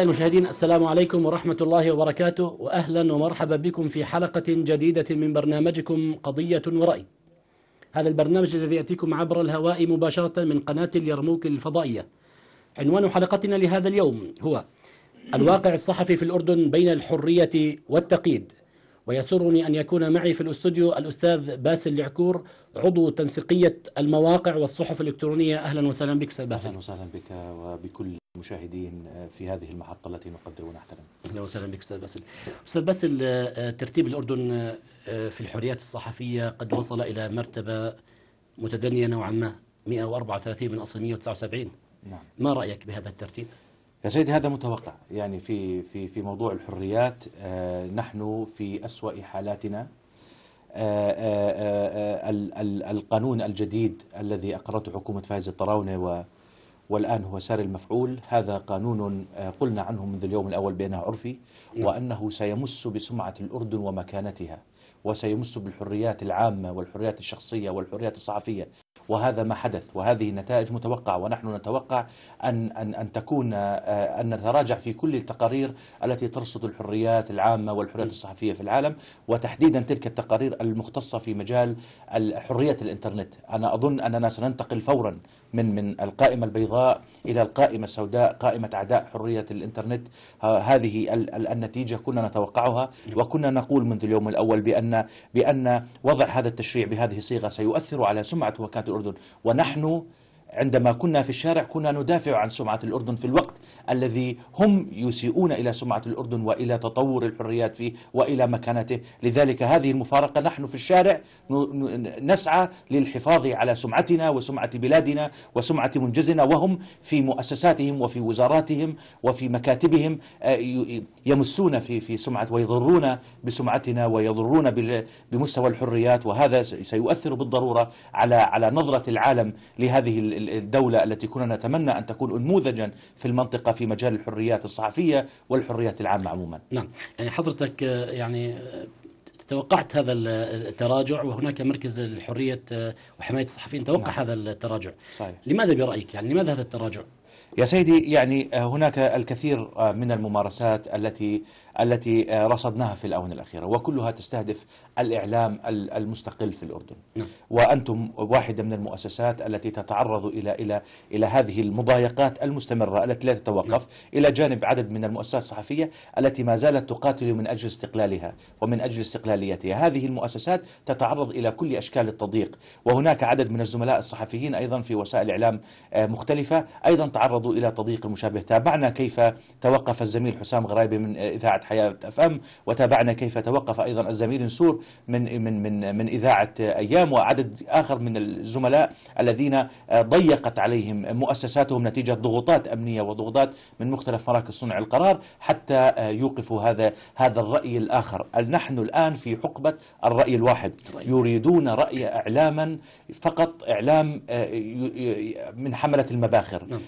أعزائي المشاهدين السلام عليكم ورحمة الله وبركاته وأهلا ومرحبا بكم في حلقة جديدة من برنامجكم قضية ورأي. هذا البرنامج الذي يأتيكم عبر الهواء مباشرة من قناة اليرموك الفضائية. عنوان حلقتنا لهذا اليوم هو الواقع الصحفي في الأردن بين الحرية والتقييد. ويسرني أن يكون معي في الأستوديو الأستاذ باسل العكور عضو تنسيقية المواقع والصحف الإلكترونية. أهلا وسهلا بك أستاذ باسل. أهلا وسهلا بك وبكل المشاهدين في هذه المحطة التي نقدر ونحترم. أهلا وسهلا بك أستاذ باسل. أستاذ باسل آه، ترتيب الأردن آه، في الحريات الصحفية قد وصل إلى مرتبة متدنية نوعا ما 134 من أصل 179 نعم. ما رأيك بهذا الترتيب؟ يا سيدي هذا متوقع. يعني في في في موضوع الحريات آه، نحن في أسوأ حالاتنا. آه، آه، ال- ال- القانون الجديد الذي أقرته حكومة فايز الطراونة والآن هو سار المفعول هذا قانون قلنا عنه منذ اليوم الأول بأنه عرفي نعم. وأنه سيمس بسمعة الأردن ومكانتها وسيمس بالحريات العامة والحريات الشخصية والحريات الصحفية. وهذا ما حدث وهذه نتائج متوقعة ونحن نتوقع أن أن أن تكون آه، أن نتراجع في كل التقارير التي ترصد الحريات العامة والحريات الصحفية في العالم وتحديدا تلك التقارير المختصة في مجال ال- حرية الإنترنت. أنا أظن أننا سننتقل فورا من من القائمة البيضاء إلى القائمة السوداء قائمة أعداء حرية الإنترنت. هذه ال- ال- النتيجة كنا نتوقعها وكنا نقول منذ اليوم الأول بأن بأن وضع هذا التشريع بهذه الصيغة سيؤثر على سمعة وكالة الأردن. ونحن عندما كنا في الشارع كنا ندافع عن سمعة الأردن في الوقت الذي هم يسيئون إلى سمعة الأردن وإلى تطور الحريات فيه وإلى مكانته. لذلك هذه المفارقة نحن في الشارع نسعى للحفاظ على سمعتنا وسمعة بلادنا وسمعة منجزنا وهم في مؤسساتهم وفي وزاراتهم وفي مكاتبهم آه، يمسون في في سمعة ويضرون بسمعتنا ويضرون بمستوى الحريات وهذا سيؤثر بالضرورة على على نظرة العالم لهذه الدولة التي كنا نتمنى أن تكون أنموذجا في المنطقة في مجال الحريات الصحفية والحريات العامة عموما. نعم. يعني حضرتك آه، يعني آه، توقعت هذا ال- التراجع وهناك مركز الحرية آه، وحماية الصحفيين توقع نعم. هذا التراجع. صحيح. لماذا برأيك؟ يعني لماذا هذا التراجع؟ يا سيدي يعني آه، هناك الكثير آه، من الممارسات التي التي آه، رصدناها في الآونة الأخيرة وكلها تستهدف الإعلام ال- المستقل في الأردن. نعم. وأنتم واحدة من المؤسسات التي تتعرض إلى إلى إلى هذه المضايقات المستمرة التي لا تتوقف إلى جانب عدد من المؤسسات الصحفية التي ما زالت تقاتل من أجل استقلالها ومن أجل استقلاليتها. هذه المؤسسات تتعرض إلى كل أشكال التضييق وهناك عدد من الزملاء الصحفيين أيضا في وسائل إعلام مختلفة أيضا تعرضوا إلى تضييق المشابه تابعنا كيف توقف الزميل حسام غرايبي من إذاعة حياة أف أم وتابعنا كيف توقف أيضا الزميل نسور من من من من إذاعة أيام وعدد آخر من الزملاء الذين ضيقت عليهم مؤسساتهم نتيجة ضغوطات أمنية وضغوطات من مختلف مراكز صنع القرار حتى يوقفوا هذا هذا الرأي الآخر نحن الآن في حقبة الرأي الواحد الرأي. يريدون رأي إعلاما فقط إعلام آه، من حملة المباخر نعم.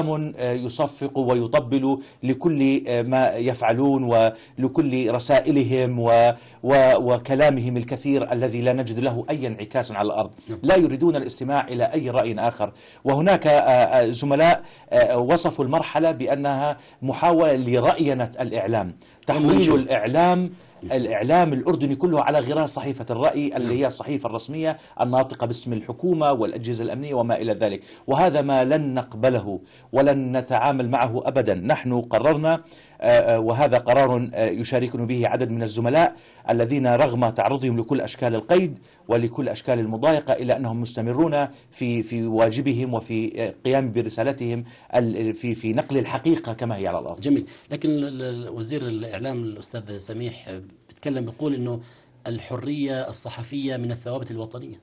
إعلام آه، يصفق ويطبل لكل آه، ما يفعلون ولكل رسائلهم و و وكلامهم الكثير الذي لا نجد له أي انعكاس على الأرض نعم. لا يريدون الاستماع إلى أي رأي آخر وهناك آه، زملاء وصفوا المرحلة بأنها محاولة لرأينة الإعلام تحويل. الإعلام الإعلام الأردني كله على غرار صحيفة الرأي اللي هي الصحيفة الرسمية الناطقة باسم الحكومة والأجهزة الأمنية وما إلى ذلك. وهذا ما لن نقبله ولن نتعامل معه أبدا. نحن قررنا وهذا قرار آه، يشاركنا به عدد من الزملاء الذين رغم تعرضهم لكل أشكال القيد ولكل أشكال المضايقة إلا أنهم مستمرون في في واجبهم وفي آه، قيام برسالتهم ال- في في نقل الحقيقة كما هي على الأرض. جميل. لكن وزير الإعلام الأستاذ سميح آه، بيتكلم بيقول إنه الحرية الصحفية من الثوابت الوطنية.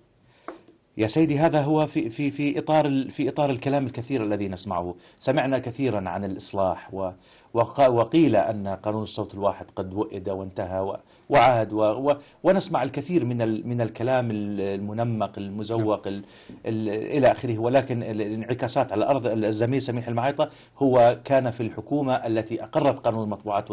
يا سيدي هذا هو في في في إطار في إطار الكلام الكثير الذي نسمعه، سمعنا كثيرا عن الإصلاح وقيل أن قانون الصوت الواحد قد وئد وانتهى وعاد و و ونسمع الكثير من ال من الكلام ال- المنمق المزوق ال ال إلى آخره ولكن ال- الانعكاسات على الأرض الزميل سميح المعيطة هو كان في الحكومة التي أقرت قانون المطبوعات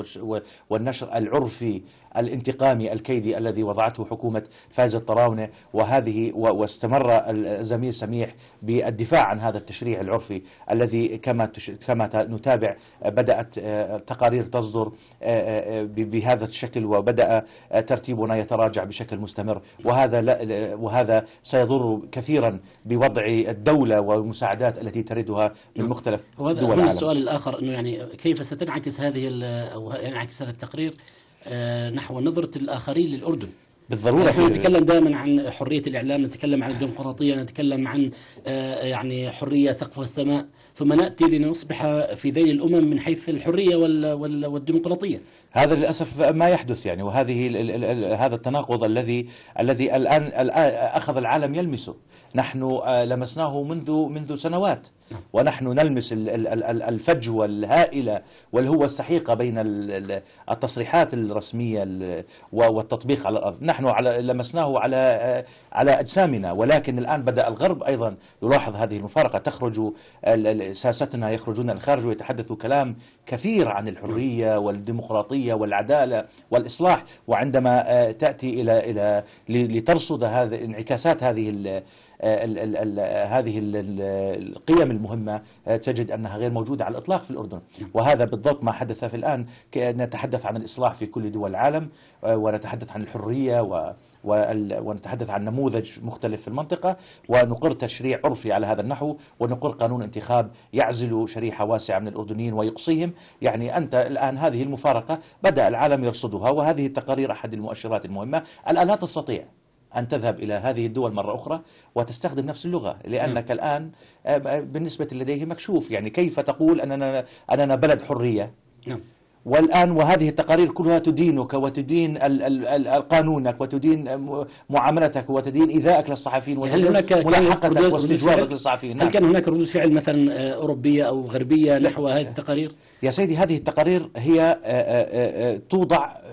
والنشر العرفي الانتقامي الكيدي الذي وضعته حكومة فايز الطراونة وهذه و- واستمر الزميل سميح بالدفاع عن هذا التشريع العرفي الذي كما. كما نتابع بدأت تقارير تصدر آه، آه، بهذا الشكل وبدأ آه، ترتيبنا يتراجع بشكل مستمر. وهذا لا وهذا سيضر كثيرا بوضع الدولة والمساعدات التي تردها من. مختلف دول العالم. السؤال الآخر أنه يعني كيف ستنعكس هذه أو ينعكس هذا التقرير؟ آه، نحو نظرة الآخرين للأردن. بالضرورة نحن نتكلم دائما عن حرية الإعلام نتكلم عن الديمقراطية نتكلم عن آه، يعني حرية سقفها السماء. ثم نأتي لنصبح في ذيل الأمم من حيث الحرية وال- وال- والديمقراطية. هذا للأسف ما يحدث يعني وهذه هذا التناقض الذي الذي الآن أخذ العالم يلمسه. نحن آه، لمسناه منذ منذ سنوات. ونحن نلمس ال- ال- ال- ال- الفجوه الهائله والهوه السحيقه بين ال- ال- التصريحات الرسمية ال- و- والتطبيق على الأرض. نحن على لمسناه على على أجسامنا ولكن الآن بدأ الغرب أيضا يلاحظ هذه المفارقة. تخرج ساستنا يخرجون الخارج ويتحدثوا كلام كثير عن الحرية والديمقراطية والعدالة والإصلاح. وعندما آه، تأتي إلى إلى ل- لترصد هذه انعكاسات هذه ال ال هذه ال ال القيم المهمة آه، تجد أنها غير موجودة على الإطلاق في الأردن. وهذا بالضبط ما حدث في الآن نتحدث عن الإصلاح في كل دول العالم آه، ونتحدث عن الحرية و ونتحدث عن نموذج مختلف في المنطقة ونقر تشريع عرفي على هذا النحو ونقر قانون انتخاب يعزل شريحة واسعة من الأردنيين ويقصيهم. يعني أنت الآن هذه المفارقة بدأ العالم يرصدها وهذه التقارير أحد المؤشرات المهمة. الآن لا تستطيع أن تذهب إلى هذه الدول مرة أخرى وتستخدم نفس اللغة لأنك الآن آه، بالنسبة لديه مكشوف يعني كيف تقول أننا, أننا بلد حرية نعم والآن وهذه التقارير كلها تدينك وتدين قانونك وتدين م- معاملتك وتدين إيذائك للصحفيين هل هناك ملاحقتك واستجوابك؟ للصحفيين هل نعم. كان هناك ردود فعل مثلا آه، أوروبية أو غربية نحو هذه التقارير؟ يا سيدي هذه التقارير هي آه، آه، آه، توضع آه،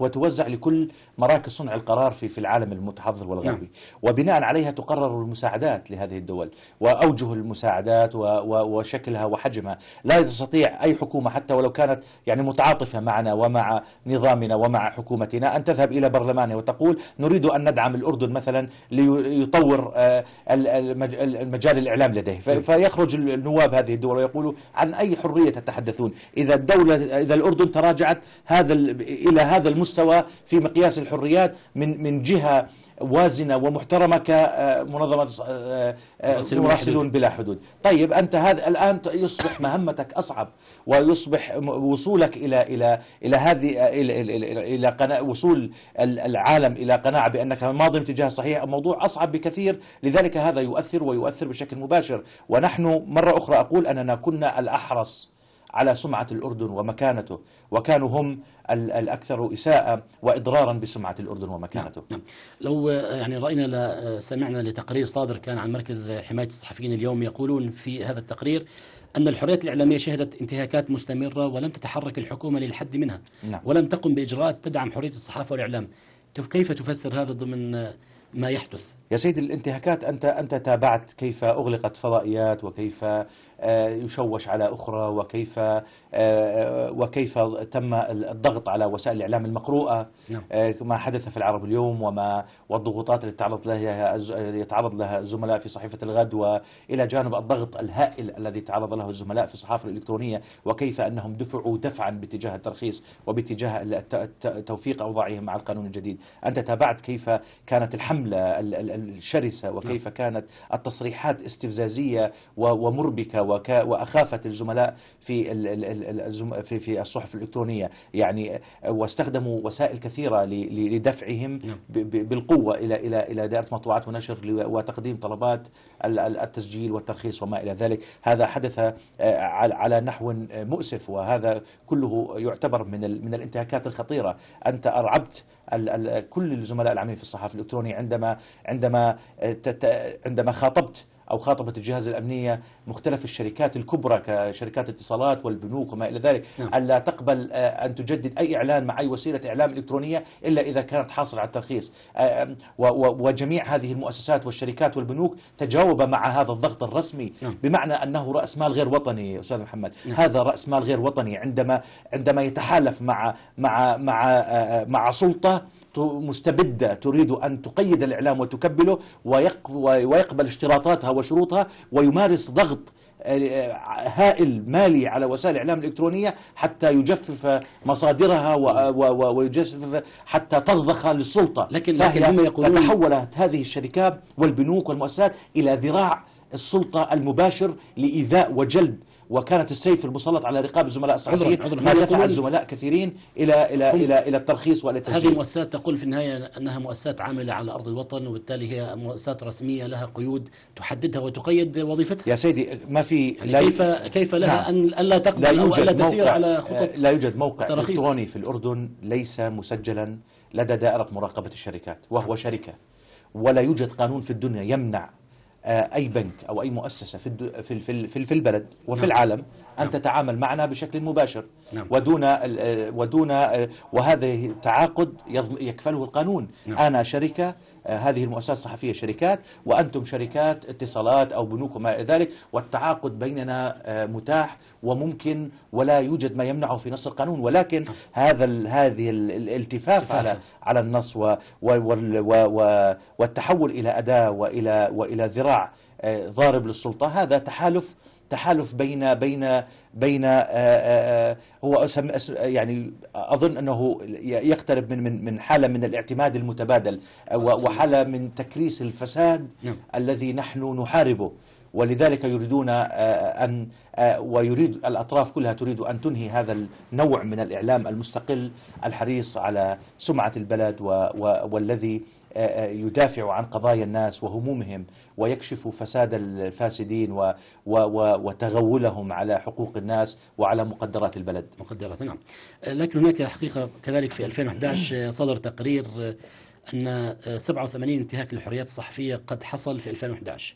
وتوزع لكل مراكز صنع القرار في في العالم المتحضر والغربي. نعم. وبناء عليها تقرر المساعدات لهذه الدول وأوجه المساعدات وشكلها وحجمها. لا تستطيع أي حكومة حتى ولو كانت يعني متعاطفة معنا ومع نظامنا ومع حكومتنا أن تذهب إلى برلمانها وتقول نريد أن ندعم الأردن مثلا ليطور آه، ال- المج- المجال الإعلام لديه. ف- فيخرج النواب هذه الدول ويقولوا عن أي حرية تتحدثون. إذا الدولة إذا الأردن تراجعت هذا إلى هذا المستوى في مقياس الحريات من من جهة وازنة ومحترمة كمنظمة آه، آه، مراسلون بلا مراسلون حدود. بلا حدود. طيب أنت هذا الآن يصبح مهمتك أصعب ويصبح وصولك إلى إلى إلى هذه إلى إلى, إلى, قناة وصول ال- العالم إلى قناعة بأنك ماضي باتجاه صحيح. موضوع أصعب بكثير لذلك هذا يؤثر ويؤثر بشكل مباشر. ونحن مرة أخرى أقول أننا كنا الأحرص. على سمعة الأردن ومكانته وكانوا هم ال- الأكثر إساءة وإضرارا بسمعة الأردن ومكانته نعم. لو آه، يعني رأينا آه، سمعنا لتقرير صادر كان عن مركز حماية الصحفيين اليوم يقولون في هذا التقرير أن الحريات الإعلامية شهدت انتهاكات مستمرة ولم تتحرك الحكومة للحد منها نعم. ولم تقم بإجراءات تدعم حرية الصحافة والإعلام كيف تفسر هذا ضمن آه، ما يحدث يا سيدي الانتهاكات أنت أنت تابعت كيف أغلقت فضائيات وكيف آه، يشوش على أخرى وكيف آه، وكيف تم الضغط على وسائل الإعلام المقروءة نعم. آه، ما حدث في العرب اليوم وما والضغوطات التي تعرض لها يتعرض لها الزملاء في صحيفة الغد وإلى جانب الضغط الهائل الذي تعرض له الزملاء في الصحافة الإلكترونية وكيف أنهم دفعوا دفعا باتجاه الترخيص وباتجاه توفيق أوضاعهم مع القانون الجديد أنت تابعت كيف كانت الحملة ال- ال- الشرسة وكيف كانت التصريحات استفزازية ومربكة وأخافت الزملاء في في في الصحف الإلكترونية. يعني واستخدموا وسائل كثيرة لدفعهم نعم. بالقوة إلى إلى إلى دائرة مطبوعات ونشر وتقديم طلبات ال- ال- التسجيل والترخيص وما إلى ذلك. هذا حدث آه، على نحو مؤسف وهذا كله يعتبر من من الانتهاكات الخطيرة. أنت أرعبت كل الزملاء العاملين في الصحافة الإلكترونية عندما عندما آه، عندما خاطبت أو خاطبت الجهاز الأمنية مختلف الشركات الكبرى كشركات اتصالات والبنوك وما إلى ذلك نعم. ألا تقبل آه، أن تجدد أي إعلان مع أي وسيلة إعلام إلكترونية إلا إذا كانت حاصلة على الترخيص آه، وجميع هذه المؤسسات والشركات والبنوك تجاوب مع هذا الضغط الرسمي نعم. بمعنى أنه رأس مال غير وطني أستاذ محمد نعم. هذا رأس مال غير وطني عندما عندما يتحالف مع مع مع آه، مع سلطة مستبدة تريد أن تقيد الإعلام وتكبله ويق- ويقبل اشتراطاتها وشروطها ويمارس ضغط آه، هائل مالي على وسائل الإعلام الإلكترونية حتى يجفف مصادرها ويجفف حتى ترضخ للسلطة. لكن- لكن هم يقولون- فتحولت هذه الشركات والبنوك والمؤسسات إلى ذراع السلطة المباشر لإيذاء وجلب وكانت السيف المسلط على رقاب الزملاء الصحفيين ما دفع الزملاء كثيرين إلى هم- إلى إلى الترخيص وإلى هذه التسجيل. المؤسسات تقول في النهاية أنها مؤسسات عاملة على أرض الوطن وبالتالي هي مؤسسات رسمية لها قيود تحددها وتقيد وظيفتها. يا سيدي ما في يعني كيف كيف لها نعم. أن ألا لا تقبل أو ألا يوجد تسير موقع. على خطط لا يوجد موقع. إلكتروني في الأردن ليس مسجلا لدى دائرة مراقبة الشركات وهو شركة. ولا يوجد قانون في الدنيا يمنع أي بنك أو أي مؤسسة في الد- في في في- في البلد وفي نعم. العالم أن نعم. تتعامل معنا بشكل مباشر نعم. ودون ودون وهذا تعاقد يكفله القانون نعم. أنا شركه آه، هذه المؤسسات الصحفية شركات وأنتم شركات اتصالات أو بنوك وما إلى ذلك والتعاقد بيننا آه، متاح وممكن ولا يوجد ما يمنعه في نص القانون ولكن هذا ال- هذه ال- الالتفاف التفاف. على على النص و و وال- و و والتحول إلى أداة والى وإلى ذراع آه، ضارب للسلطة هذا تحالف تحالف بين بين بين آه، آه، آه، هو يعني أظن أنه يقترب من من من حالة من الاعتماد المتبادل. وحالة من تكريس الفساد نعم. الذي نحن نحاربه ولذلك يريدون أن ويريد الأطراف كلها تريد أن تنهي هذا النوع من الإعلام المستقل الحريص على سمعة البلد والذي يدافع عن قضايا الناس وهمومهم ويكشف فساد الفاسدين وتغولهم على حقوق الناس وعلى مقدرات البلد. مقدرة نعم. لكن هناك حقيقة كذلك في 2011 صدر تقرير أن 87 انتهاك للحريات الصحفية قد حصل في 2011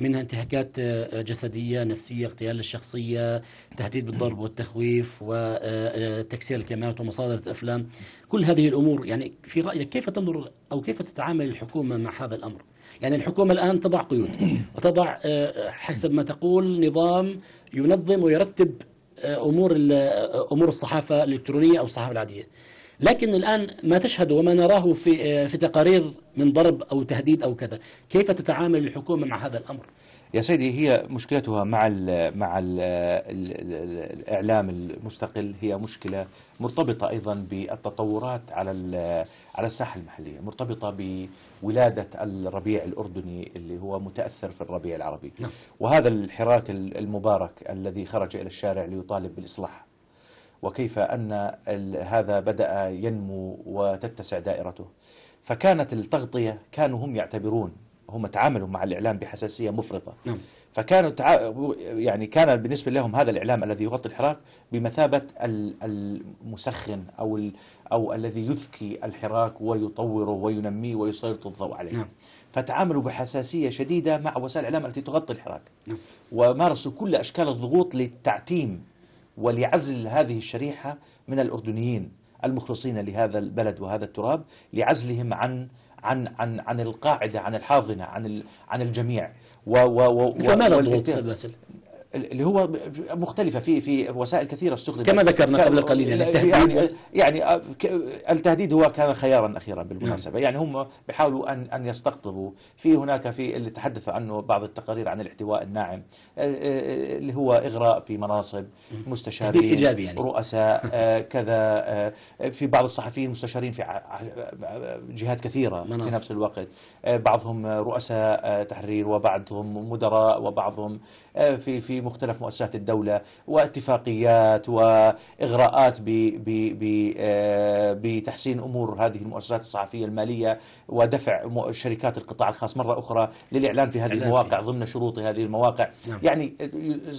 منها انتهاكات جسدية نفسية اغتيال للشخصية تهديد بالضرب والتخويف وتكسير الكاميرات ومصادرة الأفلام. كل هذه الأمور يعني في رأيك كيف تنظر أو كيف تتعامل الحكومة مع هذا الأمر؟ يعني الحكومة الآن تضع قيود وتضع آه، حسب ما تقول نظام ينظم ويرتب آه، أمور آه، أمور الصحافة الإلكترونية أو الصحافة العادية. لكن الآن ما تشهد وما نراه في في تقارير من ضرب أو تهديد أو كذا كيف تتعامل الحكومة مع هذا الأمر يا سيدي هي مشكلتها مع ال مع ال ال ال الإعلام المستقل هي مشكلة مرتبطة أيضا بالتطورات على على الساحة المحلية مرتبطة بولادة الربيع الأردني اللي هو متأثر في الربيع العربي نعم. وهذا الحراك المبارك الذي خرج إلى الشارع ليطالب بالإصلاح وكيف أن هذا بدأ ينمو وتتسع دائرته. فكانت التغطية كانوا هم يعتبرون هم تعاملوا مع الإعلام بحساسية مفرطة. نعم. فكانوا تع... يعني كان بالنسبة لهم هذا الإعلام الذي يغطي الحراك بمثابة ال- المسخن أو ال... أو الذي يذكي الحراك ويطوره وينميه ويسلط الضوء عليه. نعم. فتعاملوا بحساسية شديدة مع وسائل الإعلام التي تغطي الحراك. نعم. ومارسوا كل أشكال الضغوط للتعتيم ولعزل هذه الشريحة من الأردنيين المخلصين لهذا البلد وهذا التراب لعزلهم عن عن عن عن القاعدة عن الحاضنة عن عن الجميع. و و و مثل ماذا اللي هو مختلفة في في وسائل كثيرة استخدمت. كما ذكرنا قبل قليل، يعني التهديد يعني يعني التهديد هو كان خيارا أخيرا بالمناسبة. يعني هم بيحاولوا ان أن يستقطبوا. في هناك في اللي تحدثوا عنه بعض التقارير عن الاحتواء الناعم آه، آه، اللي هو إغراء في مناصب مستشارين إيجابي يعني. رؤساء آه، كذا في بعض الصحفيين مستشارين في جهات كثيرة في مناصب. نفس الوقت. بعضهم رؤساء تحرير وبعضهم مدراء وبعضهم في في مختلف مؤسسات الدولة واتفاقيات وإغراءات ب- ب- ب- آه، بتحسين أمور هذه المؤسسات الصحفية المالية ودفع شركات القطاع الخاص مرة أخرى للإعلان في هذه المواقع. ضمن شروط هذه المواقع نعم. يعني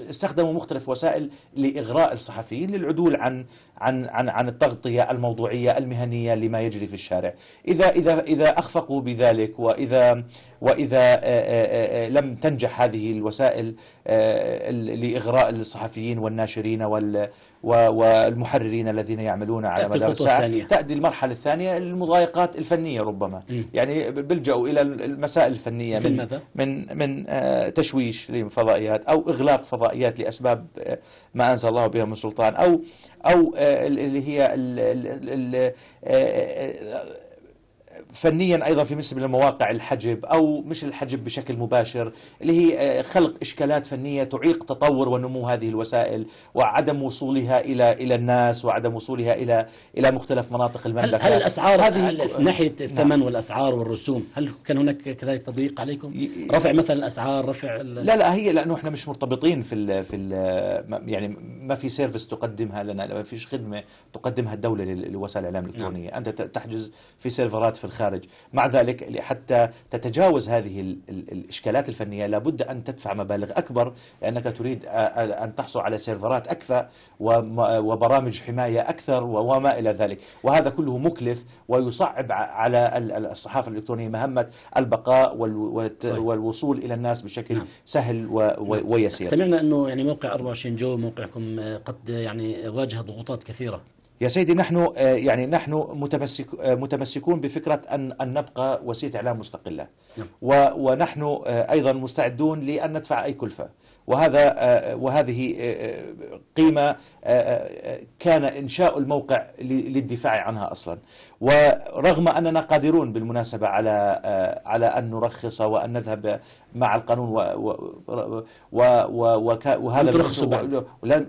استخدموا مختلف وسائل لإغراء الصحفيين للعدول عن عن عن عن التغطية الموضوعية المهنية لما يجري في الشارع إذا إذا إذا أخفقوا بذلك وإذا وإذا آه، آه، آه، لم تنجح هذه الوسائل ال- لإغراء الصحفيين والناشرين والمحررين الذين يعملون على مدار الساعة الثانية. تأتي المرحلة الثانية المضايقات الفنية ربما. يعني بيلجأوا إلى المسائل الفنية من؟ من من تشويش للفضائيات أو إغلاق فضائيات لأسباب آه، ما أنزل الله بها من سلطان أو آه، اللي هي فنيا أيضا في مثل من المواقع الحجب أو مش الحجب بشكل مباشر اللي هي آه، خلق إشكالات فنية تعيق تطور ونمو هذه الوسائل وعدم وصولها إلى إلى الناس وعدم وصولها إلى إلى مختلف مناطق هل, المملكة. هل الأسعار هذه هل من ناحية الثمن والأسعار والرسوم هل كان هناك كذلك تضييق عليكم؟ رفع مثلا الأسعار رفع ال- لا لا هي لأنه إحنا مش مرتبطين في ال في ال يعني ما في service تقدمها لنا ما فيش خدمة تقدمها الدولة لل- لوسائل الإعلام الإلكترونية. أنت ت- تحجز في server ات في الخارج. مع ذلك حتى تتجاوز هذه ال ال الإشكالات الفنية لابد أن تدفع مبالغ أكبر لأنك تريد أ- أ- أن تحصل على server ات وم- وبرامج حماية أكثر و- وما إلى ذلك. وهذا كله مكلف ويصعب على ال- ال- الصحافة الإلكترونية مهمة البقاء. والوصول إلى الناس بشكل نعم. سهل و- ويسير. سمعنا أنه يعني موقع 24 جو موقعكم قد يعني واجه ضغوطات كثيرة. يا سيدي نحن آه، يعني نحن متمسك آه، متمسكون بفكرة أن أن نبقى وسيلة إعلام مستقلة نعم. ونحن آه، أيضا مستعدون لأن ندفع أي كلفة وهذا آه، وهذه آه، قيمة آه، آه، كان إنشاء الموقع للدفاع عنها أصلا. ورغم أننا قادرون بالمناسبة على على أن نرخص وأن نذهب مع القانون و و و وهذا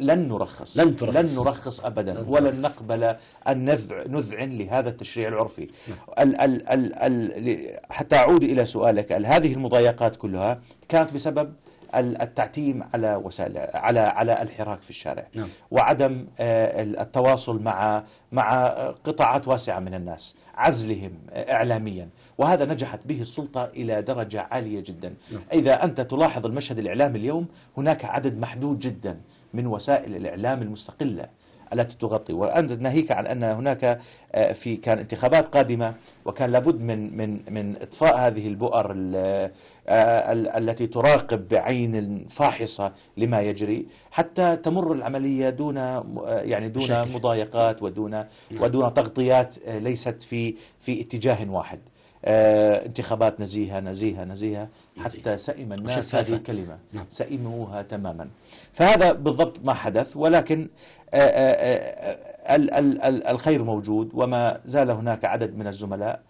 لن نرخص. لن ترخص. لن نرخص ابدا. لن ولن. نقبل أن نذع- نذعن لهذا التشريع العرفي. نعم. ال ال ال ال حتى أعود إلى سؤالك. ال- هذه المضايقات كلها كانت بسبب التعتيم على وسائل على على الحراك في الشارع نعم. وعدم آه، ال- التواصل مع مع قطاعات واسعة من الناس عزلهم آه، اعلاميا وهذا نجحت به السلطة إلى درجة عالية جدا نعم. إذا أنت تلاحظ المشهد الإعلامي اليوم هناك عدد محدود جدا من وسائل الإعلام المستقلة التي تغطي وأنت ناهيك عن أن هناك آه، في كان انتخابات قادمة وكان لابد من من من إطفاء هذه البؤر ال- آه، ال- التي تراقب بعين فاحصة لما يجري حتى تمر العملية دون آه، يعني دون. مضايقات ودون ودون تغطيات ليست في في اتجاه واحد آه، انتخابات نزيهة نزيهة نزيهة حتى سئم الناس. هذه الكلمة نعم. سئموها تماما فهذا بالضبط ما حدث ولكن آه، آه، آه، ال- ال- ال- الخير موجود وما زال هناك عدد من الزملاء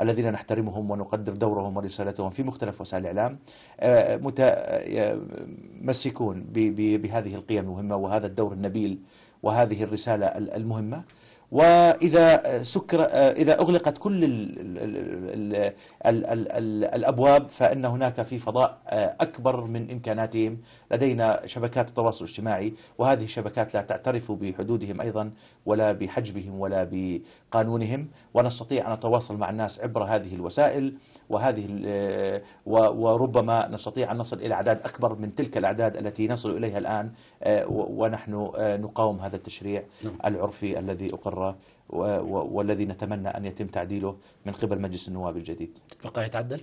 الذين نحترمهم ونقدر دورهم ورسالتهم في مختلف وسائل الإعلام مت- مسكون ب- ب- بهذه القيم المهمة وهذا الدور النبيل وهذه الرسالة ال- المهمة. وإذا سكر إذا أغلقت كل ال ال ال ال ال ال الأبواب فإن هناك في فضاء أكبر من إمكاناتهم. لدينا شبكات التواصل الاجتماعي وهذه الشبكات لا تعترف بحدودهم أيضا ولا بحجبهم ولا بقانونهم. ونستطيع أن نتواصل مع الناس عبر هذه الوسائل. وهذه و- وربما نستطيع أن نصل إلى أعداد أكبر من تلك الأعداد التي نصل إليها الآن آه، ونحن آه، نقاوم هذا التشريع نعم. العرفي الذي أقر والذي نتمنى أن يتم تعديله من قبل مجلس النواب الجديد تتوقع يتعدل؟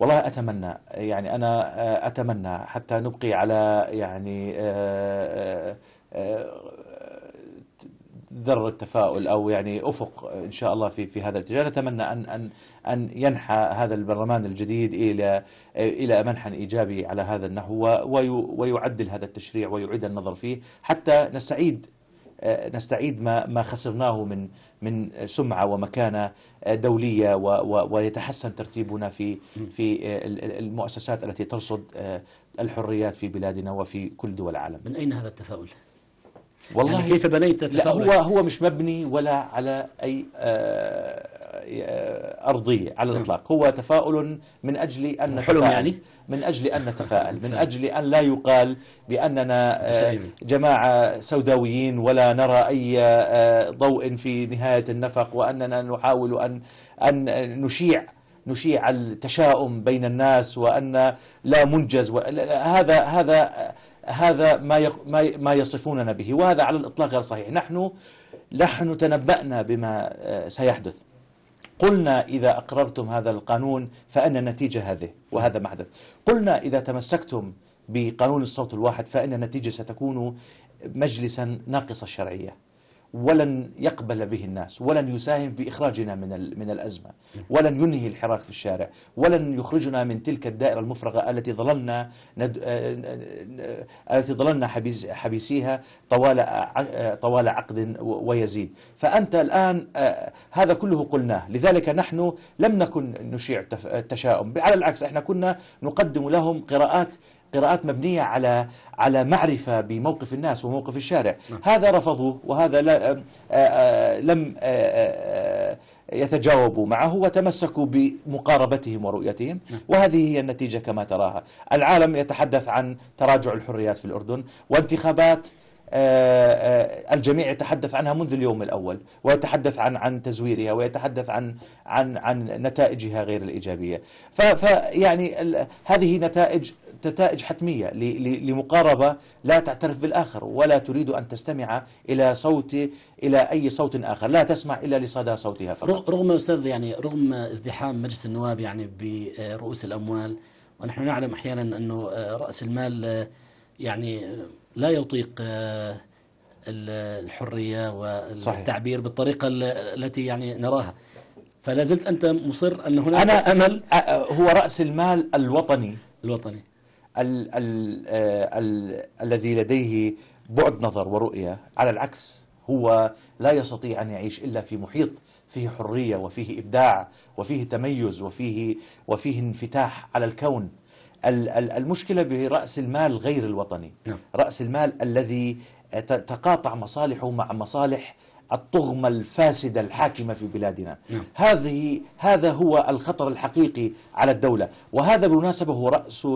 والله أتمنى يعني أنا آه، أتمنى حتى نبقي على يعني آه، آه، آه، ذر التفاؤل أو يعني أفق إن شاء الله في في هذا الاتجاه نتمنى أن أن أن ينحى هذا البرلمان الجديد إلى إلى منحى إيجابي على هذا النحو وي- ويعدل هذا التشريع ويعيد النظر فيه حتى نستعيد نستعيد ما ما خسرناه من من سمعة ومكانة دولية و- ويتحسن ترتيبنا في في ال- ال- المؤسسات التي ترصد الحريات في بلادنا وفي كل دول العالم. من أين هذا التفاؤل؟ والله يعني كيف بنيت لا؟ هو هو مش مبني ولا على أي آه، أرضية على نعم. الإطلاق هو تفاؤل من أجل أن حلم يعني؟ من أجل أن نتفائل من نتفائل. أجل أن لا يقال بأننا آه،. جماعة سوداويين ولا نرى أي آه، ضوء في نهاية النفق وأننا نحاول أن أن نشيع نشيع التشاؤم بين الناس وأن لا منجز هذا هذا هذا ما ما يصفوننا به وهذا على الإطلاق غير صحيح. نحن نحن تنبأنا بما آه، سيحدث. قلنا إذا أقررتم هذا القانون فإن النتيجة هذه وهذا ما حدث. قلنا إذا تمسكتم بقانون الصوت الواحد فإن النتيجة ستكون مجلسا ناقص الشرعية ولن يقبل به الناس ولن يساهم في إخراجنا من من الأزمة ولن ينهي الحراك في الشارع ولن يخرجنا من تلك الدائرة المفرغة التي ظللنا ند... آه، آه، التي ظللنا حبيس... حبيسيها طوال طوال عقد ويزيد. فأنت الآن آه، هذا كله قلناه. لذلك نحن لم نكن نشيع التشاؤم. على العكس إحنا كنا نقدم لهم قراءات قراءات مبنية على على معرفة بموقف الناس وموقف الشارع نعم. هذا رفضوه وهذا لا آه، آه، لم آه، يتجاوبوا معه وتمسكوا بمقاربتهم ورؤيتهم نعم. وهذه هي النتيجة كما تراها العالم يتحدث عن تراجع الحريات في الأردن وانتخابات الجميع يتحدث عنها منذ اليوم الأول ويتحدث عن عن تزويرها ويتحدث عن عن عن نتائجها غير الإيجابية ف- فيعني هذه نتائج نتائج حتمية لمقاربة لا تعترف بالآخر ولا تريد أن تستمع إلى صوت إلى أي صوت آخر لا تسمع إلا لصدى صوتها فقط. رغ- رغم أستاذ يعني رغم ازدحام مجلس النواب يعني برؤوس الأموال ونحن نعلم أحيانا أنه آه، رأس المال آه، يعني آه، لا يطيق ال- الحرية والتعبير بالطريقة ال- التي يعني نراها. فلا زلت أنت مصر أن هناك أنا أمل؟ أ- هو رأس المال الوطني. الوطني. ال ال آه، ال الذي لديه بعد نظر ورؤية. على العكس هو لا يستطيع أن يعيش إلا في محيط فيه حرية وفيه إبداع وفيه تميز وفيه وفيه انفتاح على الكون. ال- ال- المشكلة برأس المال غير الوطني. نعم. رأس المال الذي تقاطع مصالحه مع مصالح الطغمة الفاسدة الحاكمة في بلادنا. نعم. هذه هذا هو الخطر الحقيقي على الدولة. وهذا بالمناسبة هو رأس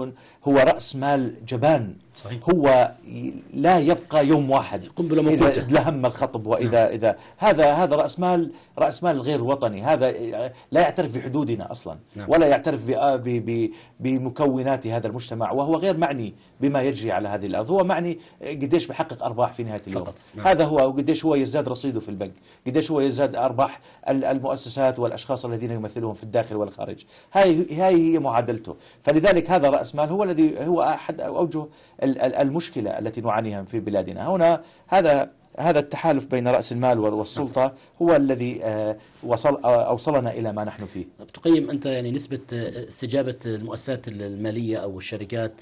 هو رأس مال جبان. صحيح. هو لا يبقى يوم واحد قنبلة إذا موقوتة لهم الخطب وإذا إذا هذا هذا رأس مال رأس مال غير وطني. هذا لا يعترف بحدودنا أصلا. نعم. ولا يعترف بمكونات هذا المجتمع. وهو غير معني بما يجري على هذه الأرض. هو معني قديش بحقق أرباح في نهاية اليوم. فقط. نعم. هذا هو وقديش هو يزداد رصيده. في البنك. قديش هو يزداد أرباح ال- المؤسسات والأشخاص الذين يمثلهم في الداخل والخارج. هاي هاي هي معادلته. فلذلك هذا رأس مال هو الذي هو أحد أوجه ال- ال- المشكلة التي نعانيها في بلادنا. هنا هذا هذا التحالف بين رأس المال والسلطة هو الذي آه، وصل آه، أوصلنا إلى ما نحن فيه. طب تقيم أنت يعني نسبة آه، استجابة المؤسسات المالية أو الشركات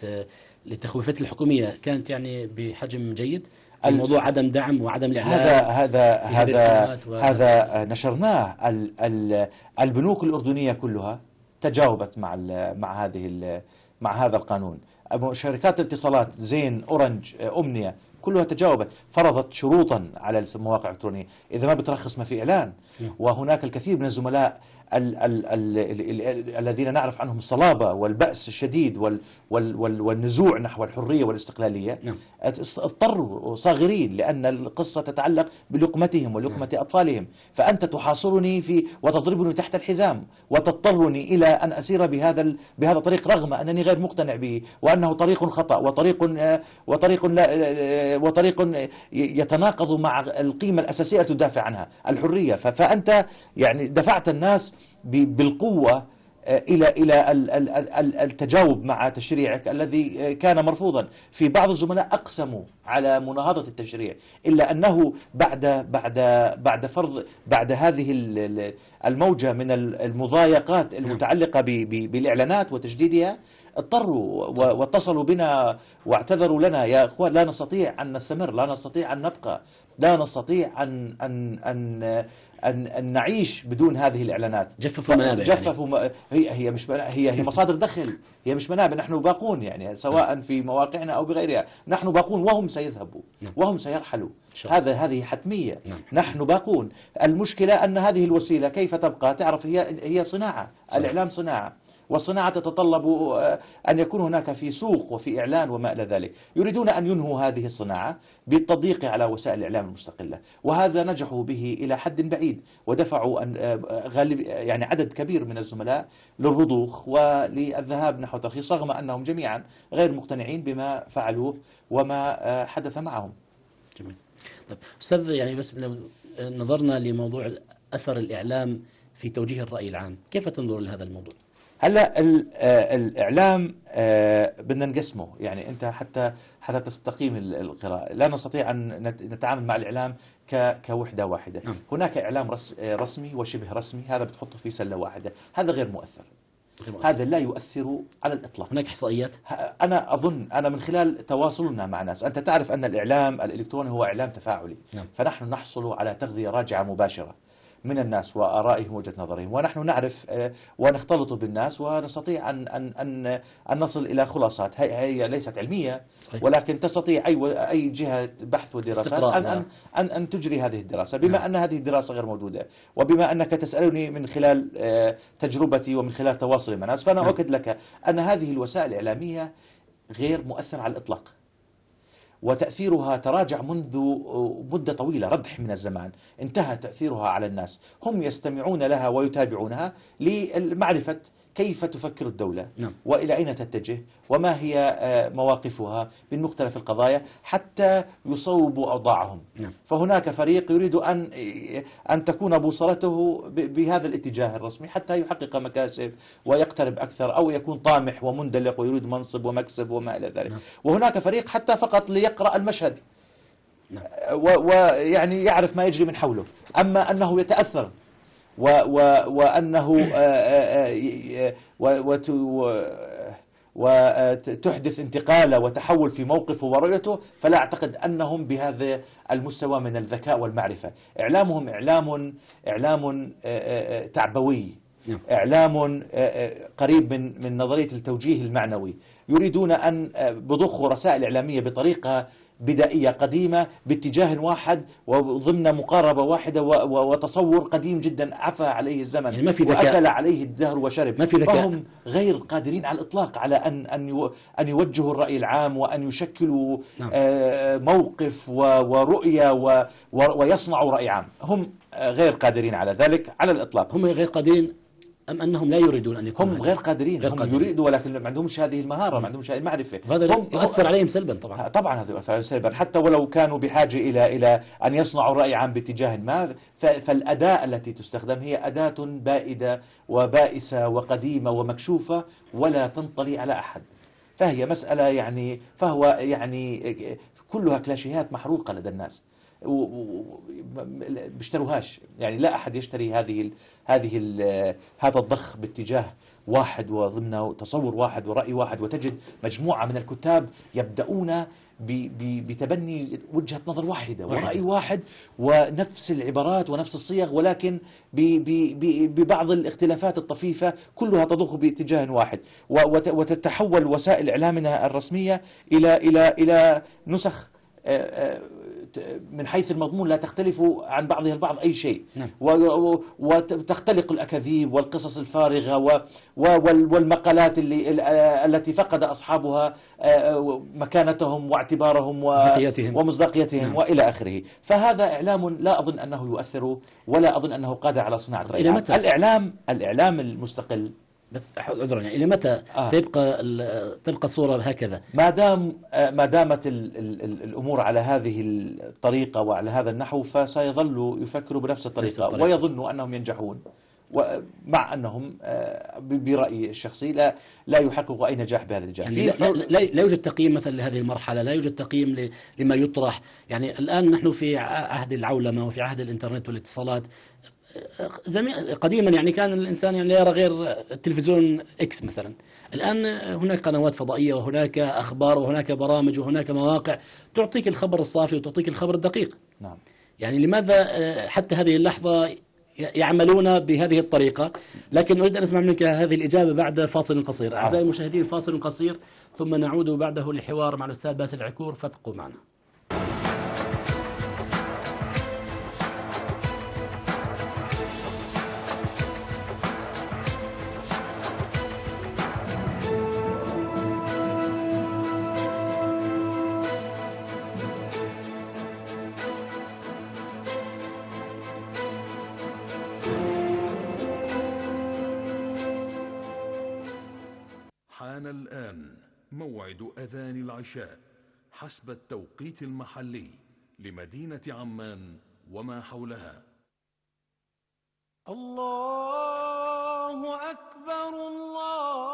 للتخويفات الحكومية كانت يعني بحجم جيد الموضوع عدم دعم وعدم هذا الإعلام هذا هذا و- هذا. نشرناه. ال- ال- البنوك الأردنية كلها تجاوبت مع مع هذه مع هذا القانون. شركات الاتصالات زين أورنج أمنية كلها تجاوبت فرضت شروطا على المواقع الإلكترونية إذا ما بترخص ما في إعلان. نعم. وهناك الكثير من الزملاء ال ال ال ال ال الذين نعرف عنهم الصلابة والبأس الشديد وال وال وال والنزوع نحو الحرية والاستقلالية. نعم. اضطروا صاغرين لأن القصة تتعلق بلقمتهم ولقمة أطفالهم. فأنت تحاصرني في وتضربني تحت الحزام وتضطرني إلى أن أسير بهذا بهذا الطريق رغم أنني غير مقتنع به وأنه طريق خطأ وطريق آه، وطريق لا آه، وطريق يتناقض مع القيمة الأساسية تدافع عنها الحرية. فأنت يعني دفعت الناس بالقوة إلى إلى ال- التجاوب مع تشريعك الذي كان مرفوضا. في بعض الزملاء أقسموا على مناهضة التشريع إلا أنه بعد بعد بعد فرض بعد هذه ال- ال- الموجة من ال- المضايقات المتعلقة بالإعلانات وتجديدها اضطروا واتصلوا بنا واعتذروا لنا. يا أخوان لا نستطيع أن نستمر لا نستطيع أن نبقى لا نستطيع ان ان ان ان, أن نعيش بدون هذه الإعلانات. جففوا المنابع يعني. جففوا م- هي هي مش هي هي مصادر دخل هي مش منابع نحن باقون يعني سواء في مواقعنا أو بغيرها. نحن باقون وهم سيذهبوا نعم. وهم سيرحلوا. هذا هذه حتمية. نعم. نحن باقون. المشكلة أن هذه الوسيلة كيف تبقى؟ تعرف هي هي صناعة. صحيح. الإعلام صناعة. والصناعة تتطلب آه، أن يكون هناك في سوق وفي إعلان وما إلى ذلك. يريدون أن ينهوا هذه الصناعة بالتضييق على وسائل الإعلام المستقلة وهذا نجحوا به إلى حد بعيد ودفعوا أن آه، غالب يعني عدد كبير من الزملاء للرضوخ وللذهاب نحو ترخيص رغم أنهم جميعا غير مقتنعين بما فعلوه وما آه، حدث معهم. جميل. طيب أستاذ يعني بس لو نظرنا لموضوع أثر الإعلام في توجيه الرأي العام كيف تنظر لهذا الموضوع؟ هلا آه، الإعلام آه، بدنا نقسمه. يعني أنت حتى حتى تستقيم ال- القراءة. لا نستطيع أن نت- نتعامل مع الإعلام كوحدة واحدة. نعم. هناك إعلام آه، رسمي وشبه رسمي هذا بتحطه في سلة واحدة. هذا غير مؤثر. هذا لا يؤثر على الإطلاق. هناك إحصائيات؟ ه- أنا أظن أنا من خلال تواصلنا مع ناس أنت تعرف أن الإعلام الإلكتروني هو إعلام تفاعلي. نعم. فنحن نحصل على تغذية راجعة مباشرة. من الناس وآرائهم وجهة نظرهم ونحن نعرف آه، ونختلط بالناس ونستطيع أن أن أن أن نصل إلى خلاصات هي, هي ليست علمية صحيح. ولكن تستطيع أي أي جهة بحث ودراسات أن نعم. أن أن أن تجري هذه الدراسة بما نعم. أن هذه الدراسة غير موجودة وبما أنك تسألني من خلال آه، تجربتي ومن خلال تواصلي مع ناس فأنا نعم. أؤكد لك أن هذه الوسائل الإعلامية غير مؤثرة على الإطلاق وتأثيرها تراجع منذ مدة طويلة ردح من الزمان. انتهى تأثيرها على الناس. هم يستمعون لها ويتابعونها لمعرفة كيف تفكر الدولة نعم. وإلى أين تتجه وما هي آه، مواقفها من مختلف القضايا حتى يصوبوا أوضاعهم نعم. فهناك فريق يريد أن أن تكون بوصلته بهذا الاتجاه الرسمي حتى يحقق مكاسب ويقترب أكثر أو يكون طامح ومندلق ويريد منصب ومكسب وما إلى ذلك نعم. وهناك فريق حتى فقط ليقرأ المشهد نعم. و- ويعني يعرف ما يجري من حوله أما أنه يتأثر و و وأنه آه، آه، آه، وتحدث انتقاله وتحول في موقفه ورؤيته فلا أعتقد أنهم بهذا المستوى من الذكاء والمعرفة. إعلامهم إعلام إعلام تعبوي. نعم. إعلام قريب من من نظرية التوجيه المعنوي. يريدون أن بضخوا رسائل إعلامية بطريقة بدائية قديمة باتجاه واحد وضمن مقاربة واحدة وتصور قديم جدا عفى عليه الزمن يعني ما في ذكاء. وأكل عليه الدهر وشرب ما في ذكاء. فهم غير قادرين على الإطلاق على أن أن أن يوجهوا الرأي العام وأن يشكلوا نعم. آه، موقف ورؤية ويصنعوا رأي عام هم غير قادرين على ذلك على الإطلاق هم غير قادرين أم أنهم لا يريدون أن يكونوا هم؟ غير قادرين غير هم قادرين. يريدوا ولكن ما عندهمش هذه المهارة ما عندهمش هذه المعرفة وهذا هم يؤثر عليهم سلبا طبعا طبعا هذا يؤثر سلبا حتى ولو كانوا بحاجة إلى إلى أن يصنعوا رأي عام باتجاه ما فالأداة التي تستخدم هي أداة بائدة وبائسة وقديمة ومكشوفة ولا تنطلي على أحد فهي مسألة يعني فهو يعني كلها كلاشيهات محروقة لدى الناس بيشتروهاش يعني لا أحد يشتري هذه ال هذه ال هذا الضخ باتجاه واحد وضمن تصور واحد ورأي واحد وتجد مجموعة من الكتاب ب- بتبني وجهة نظر واحدة. ورأي واحد ونفس العبارات ونفس الصيغ ولكن ببعض الاختلافات الطفيفة كلها تضخ باتجاه واحد وتتحول وسائل إعلامنا الرسمية إلى إلى إلى نسخ آه، آه، من حيث المضمون لا تختلف عن بعضها البعض أي شيء نعم. وتختلق الأكاذيب والقصص الفارغة والمقالات اللي ال- آه، التي فقد أصحابها آه، مكانتهم واعتبارهم. ومصداقيتهم نعم. وإلى آخره فهذا إعلام لا أظن أنه يؤثر ولا أظن أنه قادر على صناعة رأي؟ الإعلام الإعلام المستقل بس عذرا يعني إلى متى آه. سيبقى تبقى الصورة هكذا ما دام ما دامت ال- ال- ال- الأمور على هذه الطريقة وعلى هذا النحو فسيظلوا يفكروا بنفس الطريقة الطريقة. ويظنوا أنهم ينجحون ومع أنهم آه، برأيي الشخصي لا لا يحققوا أي نجاح بهذا النجاح يعني لا, لا, لا يوجد تقييم مثلا لهذه المرحلة لا يوجد تقييم لما يطرح يعني الآن نحن في عهد العولمة وفي عهد الإنترنت والاتصالات. قديما يعني كان الإنسان يعني لا يرى غير التلفزيون إكس مثلا. الآن هناك قنوات فضائية وهناك أخبار وهناك برامج وهناك مواقع تعطيك الخبر الصافي وتعطيك الخبر الدقيق. نعم. يعني لماذا آه، حتى هذه اللحظة يعملون بهذه الطريقة؟ لكن أريد أن أسمع منك هذه الإجابة بعد فاصل قصير. أعزائي المشاهدين فاصل قصير ثم نعود بعده لحوار مع الأستاذ باسل عكور فابقوا معنا. العشاء حسب التوقيت المحلي لمدينة عمان وما حولها. الله أكبر الله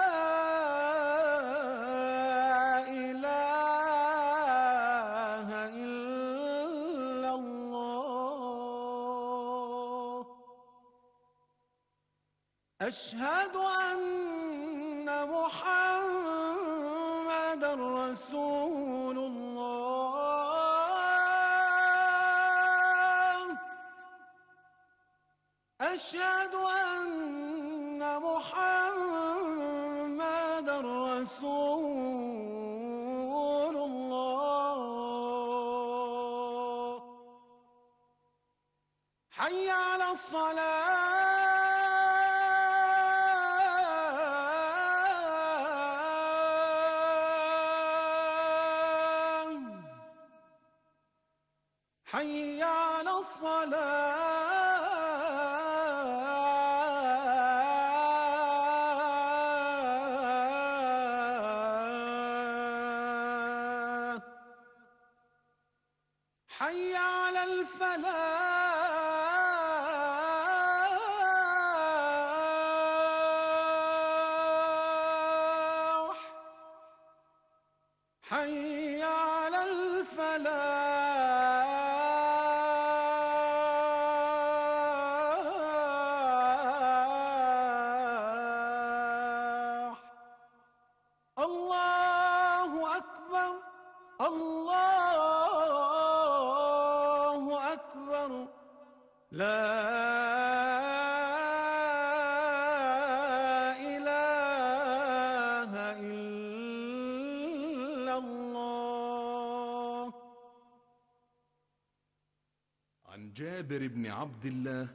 بن عبد الله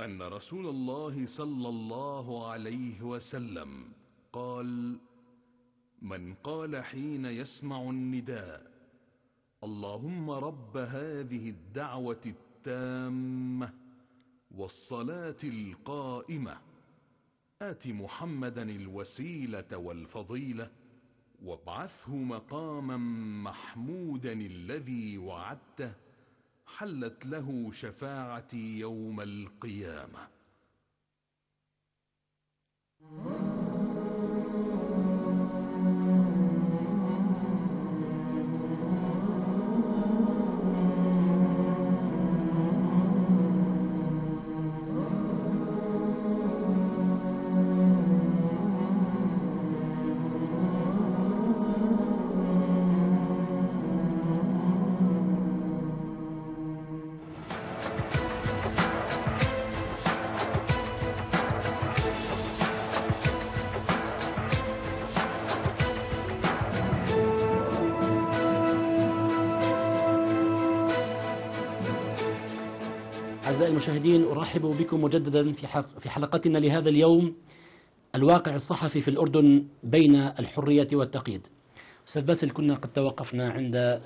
أن رسول الله صلى الله عليه وسلم قال من قال حين يسمع النداء اللهم رب هذه الدعوة التامة والصلاة القائمة آت محمدا الوسيلة والفضيلة وابعثه مقاما محمودا الذي وعدته حلت له شفاعتي يوم القيامة. أعزائي المشاهدين أرحب بكم مجددا في حلقتنا لهذا اليوم الواقع الصحفي في الأردن بين الحرية والتقييد. أستاذ باسل كنا قد توقفنا عند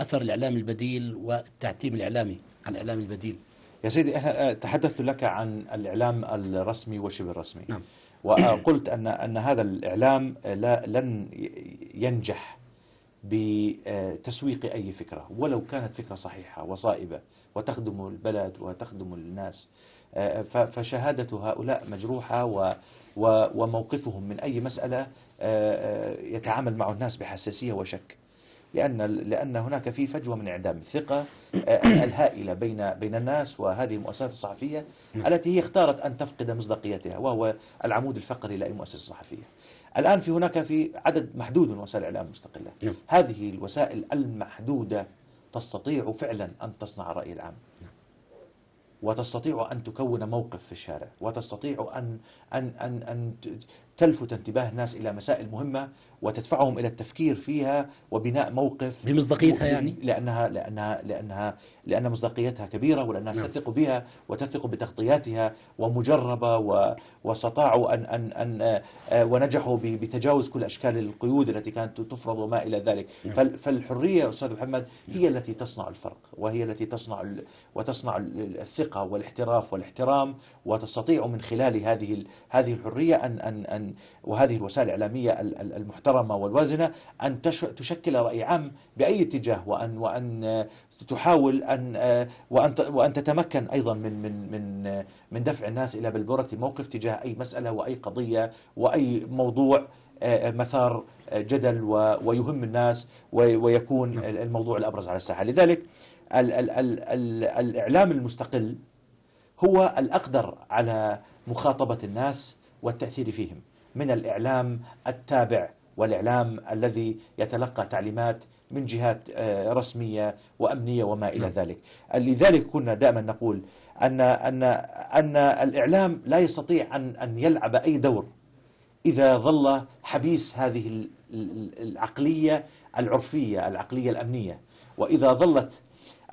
أثر الإعلام البديل والتعتيم الإعلامي على الإعلام البديل. يا سيدي أنا تحدثت لك عن الإعلام الرسمي وشبه الرسمي. نعم. وقلت أن أن هذا الإعلام لا لن ينجح بتسويق أي فكرة ولو كانت فكرة صحيحة وصائبة وتخدم البلد وتخدم الناس فشهادة هؤلاء مجروحة وموقفهم من أي مسألة يتعامل مع الناس بحساسية وشك لأن لأن هناك في فجوة من انعدام الثقة آه، الهائلة بين بين الناس وهذه المؤسسات الصحفية التي هي اختارت أن تفقد مصداقيتها وهو العمود الفقري لأي مؤسسة صحفية. الآن في هناك في عدد محدود من وسائل الإعلام المستقلة. نعم. هذه الوسائل المحدودة تستطيع فعلا أن تصنع الرأي العام. وتستطيع أن تكون موقف في الشارع وتستطيع أن أن أن أن تلفت انتباه الناس إلى مسائل مهمة وتدفعهم إلى التفكير فيها وبناء موقف بمصداقيتها يعني؟ لأنها لأنها لأنها لأن مصداقيتها كبيرة ولأنها نعم. تثق بها وتثق بتغطياتها ومجربة و- واستطاعوا أن أن أن آه، ونجحوا بتجاوز كل أشكال القيود التي كانت تفرض وما إلى ذلك نعم. فال- فالحرية أستاذ محمد هي التي تصنع الفرق وهي التي تصنع ال- وتصنع ال- الثقة والاحتراف والاحترام وتستطيع من خلال هذه ال- هذه الحرية أن أن أن أن وهذه الوسائل الإعلامية ال- ال- المحترمة والوازنة أن تش- تشكل رأي عام بأي اتجاه وأن وأن تحاول أن آه، وأن وأن تتمكن أيضا من من من آه، من دفع الناس إلى بلبرة موقف تجاه أي مسألة وأي قضية وأي موضوع آه، مثار جدل ويهم الناس ويكون نعم. الموضوع الأبرز على الساحة لذلك ال ال ال ال الإعلام المستقل هو الأقدر على مخاطبة الناس والتأثير فيهم من الإعلام التابع والإعلام الذي يتلقى تعليمات من جهات آه، رسمية وأمنية وما إلى نعم. ذلك لذلك كنا دائما نقول أن أن أن الإعلام لا يستطيع أن أن يلعب أي دور إذا ظل حبيس هذه ال- ال- العقلية العرفية العقلية الأمنية وإذا ظلت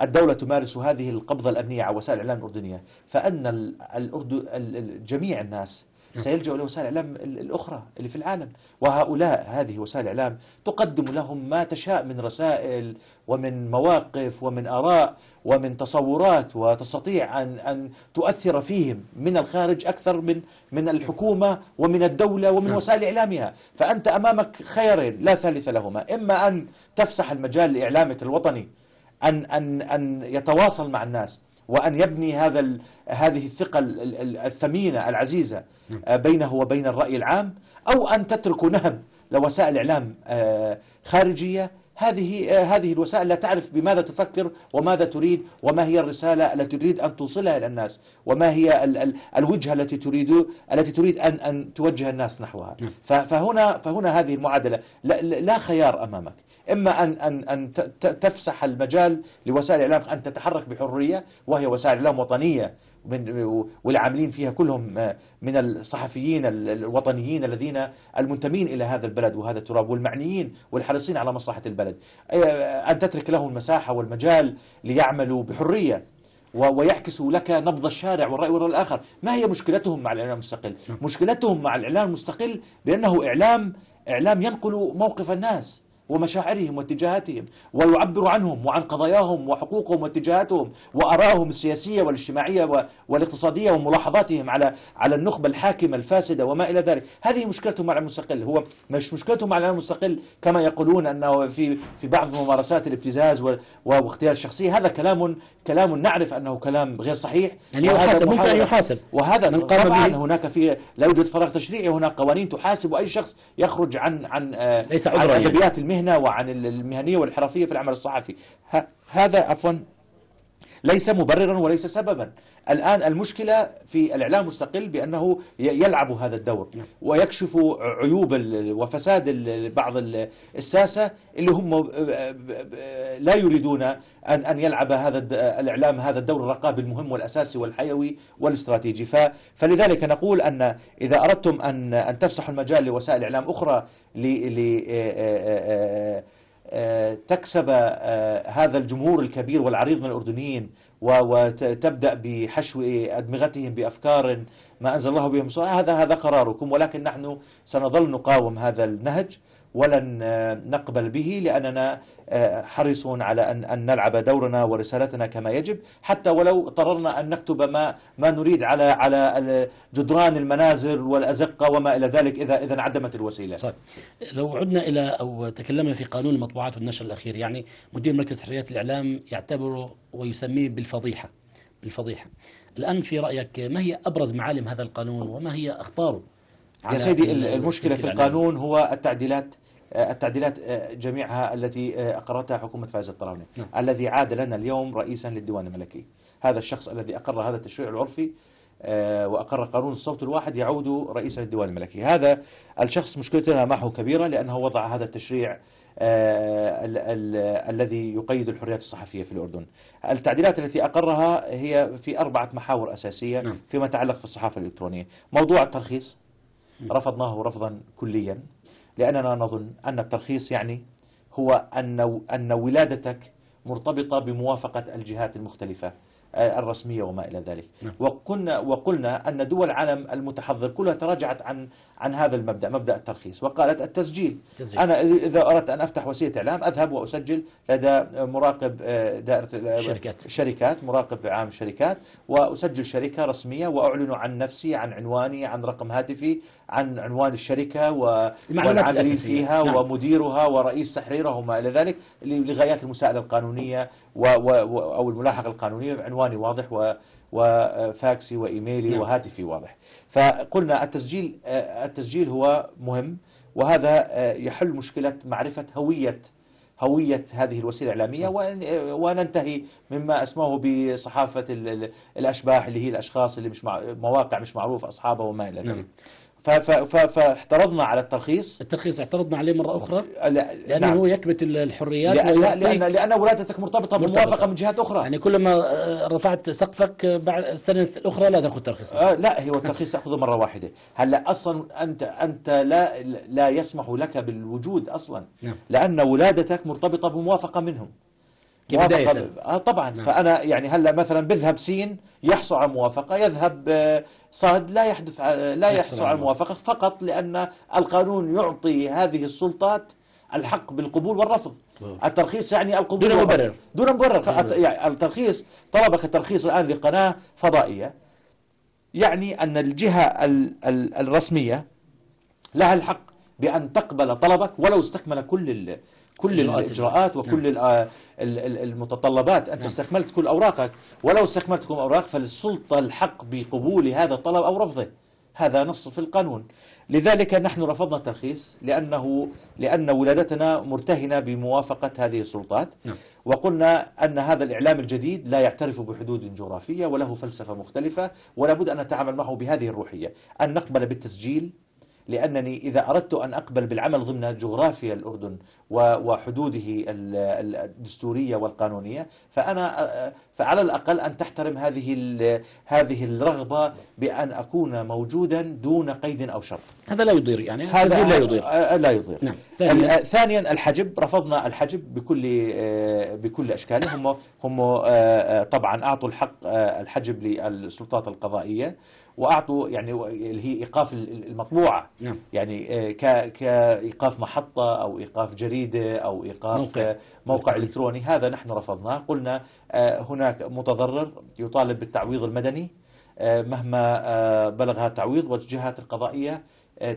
الدولة تمارس هذه القبضة الأمنية على وسائل الإعلام الأردنية فأن ال- الأردن ال- ال- جميع الناس سيلجأوا لوسائل الإعلام ال- الأخرى اللي في العالم. وهؤلاء هذه وسائل الإعلام تقدم لهم ما تشاء من رسائل ومن مواقف ومن آراء ومن تصورات وتستطيع أن أن تؤثر فيهم من الخارج أكثر من من الحكومة ومن الدولة ومن نعم. وسائل إعلامها. فأنت أمامك خيارين لا ثالث لهما. إما أن تفسح المجال لإعلامك الوطني أن أن أن يتواصل مع الناس وأن يبني هذا هذه الثقة ال- ال- الثمينة العزيزة. آه، بينه وبين الرأي العام أو أن تترك نهب لوسائل إعلام آه، خارجية. هذه آه، هذه الوسائل لا تعرف بماذا تفكر وماذا تريد وما هي الرسالة التي تريد أن توصلها إلى الناس وما هي ال- ال- الوجهة التي تريد التي تريد أن أن توجه الناس نحوها. فهنا فهنا هذه المعادلة. لا, لا خيار أمامك. إما أن أن أن تفسح المجال لوسائل الإعلام أن تتحرك بحرية وهي وسائل إعلام وطنية من والعاملين فيها كلهم آه، من الصحفيين ال- الوطنيين الذين المنتمين إلى هذا البلد وهذا التراب والمعنيين والحريصين على مصلحة البلد. آه، أن تترك لهم المساحة والمجال ليعملوا بحرية و- ويعكسوا لك نبض الشارع والرأي والرأي الآخر. ما هي مشكلتهم مع الإعلام المستقل؟ نعم. مشكلتهم مع الإعلام المستقل بأنه إعلام إعلام ينقل موقف الناس. ومشاعرهم واتجاهاتهم ويعبر عنهم وعن قضاياهم وحقوقهم واتجاهاتهم وآرائهم السياسية والاجتماعية والاقتصادية وملاحظاتهم على على النخبة الحاكمة الفاسدة وما إلى ذلك. هذه مشكلتهم مع المستقل. هو مش مشكلتهم مع المستقل كما يقولون أنه في في بعض ممارسات الابتزاز واختيار الشخصية هذا كلام كلام نعرف أنه كلام غير صحيح. يعني يحاسب ممكن أن يحاسب. وهذا من قام طبعا. هناك في لا يوجد فراغ تشريعي. هناك قوانين تحاسب أي شخص يخرج عن عن آه، ليس عن عذرا يعني. المهنة وعن المهنية والحرفية في العمل الصحفي. هذا عفوا ليس مبررا وليس سببا الآن المشكلة في الإعلام المستقل بأنه يلعب هذا الدور نعم. ويكشف عيوب وفساد بعض ال- الساسة اللي هم ب- ب- ب- لا يريدون أن أن يلعب هذا الإعلام هذا الدور الرقابي المهم والأساسي والحيوي والاستراتيجي فلذلك نقول أن إذا أردتم أن أن تفسحوا المجال لوسائل إعلام أخرى ل- ل- آه، آه، آه، تكسب آه، هذا الجمهور الكبير والعريض من الأردنيين وتبدأ بحشو أدمغتهم بأفكار ما أنزل الله بهم. هذا هذا قراركم ولكن نحن سنظل نقاوم هذا النهج. ولن آه، نقبل به لأننا آه، حريصون على أن نلعب دورنا ورسالتنا كما يجب حتى ولو اضطررنا أن نكتب ما ما نريد على على جدران المنازل والأزقة وما إلى ذلك إذا إذا انعدمت الوسيلة. صحيح. لو عدنا إلى أو تكلمنا في قانون المطبوعات والنشر الأخير يعني مدير مركز حريات الإعلام يعتبره ويسميه بالفضيحة بالفضيحة. الآن في رأيك ما هي أبرز معالم هذا القانون وما هي أخطاره؟ يا سيدي ال- المشكلة في؟ القانون هو التعديلات آه، التعديلات آه، جميعها التي آه، أقرتها حكومة فايز الطراوني نعم. الذي عاد لنا اليوم رئيسا للديوان الملكي هذا الشخص الذي أقر هذا التشريع العرفي وأقر قانون الصوت الواحد يعود رئيسا للديوان الملكي هذا الشخص مشكلتنا معه كبيرة لأنه وضع هذا التشريع ال- ال- الذي يقيد الحريات الصحفية في الأردن التعديلات التي أقرها هي في أربعة محاور أساسية نعم. فيما يتعلق في الصحافة الإلكترونية موضوع الترخيص رفضناه رفضا كليا لأننا نظن أن الترخيص يعني هو أن ولادتك مرتبطة بموافقة الجهات المختلفة. الرسمية وما إلى ذلك نعم. وقلنا, وقلنا أن دول العالم المتحضر كلها تراجعت عن عن هذا المبدأ مبدأ الترخيص وقالت التسجيل تسجيل. أنا إذا أردت أن أفتح وسيلة إعلام أذهب وأسجل لدى مراقب آه، دائرة الشركات. الشركات مراقب عام الشركات وأسجل شركة رسمية وأعلن عن نفسي عن عنواني عن رقم هاتفي عن عنوان الشركة والعاملين. فيها نعم. ومديرها ورئيس تحريرها وما إلى ذلك لغايات المساءلة القانونية و و و أو الملاحقة القانونية عنواني واضح وفاكسي وإيميلي نعم. وهاتفي واضح. فقلنا التسجيل التسجيل هو مهم وهذا يحل مشكلة معرفة هوية هوية هذه الوسيلة الإعلامية آه، وننتهي مما أسموه بصحافة ال- ال- الأشباح اللي هي الأشخاص اللي مش مواقع مش معروف أصحابها وما إلى ذلك. ف- ف- ف- فاحترضنا على الترخيص الترخيص اعترضنا عليه مرة أخرى؟ لا- لأنه نعم. يكبت الحريات لأن, لا- ويعطيك- لأن, لأن ولادتك مرتبطة مرتبطة. بموافقة من جهات أخرى. يعني كلما آه، رفعت سقفك بعد السنة الأخرى لا تأخذ ترخيص آه لا هو الترخيص تأخذه مرة واحدة. هلأ أصلا أنت أنت لا لا يسمح لك بالوجود أصلا. نعم. لأن ولادتك مرتبطة بموافقة منهم. كبداية. آه طبعا نعم. فأنا يعني هلا مثلا بذهب سين يحصل على موافقة يذهب آه، صاد لا يحدث لا يحصل على موافقة فقط لأن القانون يعطي هذه السلطات الحق بالقبول والرفض أوه. الترخيص يعني القبول دون. مبرر. دون مبرر. يعني الترخيص طلبك الترخيص الآن لقناة فضائية يعني أن الجهة ال- ال- الرسمية لها الحق بأن تقبل طلبك ولو استكمل كل كل إجراءات الإجراءات نعم. وكل ال- المتطلبات. أنت نعم. استكملت كل أوراقك. ولو استكملت كل أوراق فللسلطة الحق بقبول هذا الطلب أو رفضه. هذا نص في القانون. لذلك نحن رفضنا الترخيص لأنه لأن ولادتنا مرتهنة بموافقة هذه السلطات. نعم. وقلنا أن هذا الإعلام الجديد لا يعترف بحدود جغرافية وله فلسفة مختلفة ولا بد أن نتعامل معه بهذه الروحية. أن نقبل بالتسجيل لأنني إذا أردت أن أقبل بالعمل ضمن جغرافيا الأردن وحدوده ال- ال- الدستورية والقانونية فأنا فعلى الأقل أن تحترم هذه هذه الرغبة بأن أكون موجودا دون قيد أو شرط. هذا لا يضير يعني التسجيل لا يضير. آه، لا يضير. نعم. ثانيا, ثانيا ثانيا الحجب رفضنا الحجب بكل آه، بكل أشكاله. هم هم آه، آه، طبعا أعطوا الحق آه، الحجب للسلطات القضائية. وأعطوا يعني اللي هي إيقاف المطبوعة. نعم. يعني آه، ك- كإيقاف محطة أو إيقاف جريدة أو إيقاف موقع. موقع, موقع إلكتروني. هذا نحن رفضناه. قلنا آه، هناك متضرر يطالب بالتعويض المدني آه، مهما آه، بلغ هذا التعويض والجهات القضائية آه،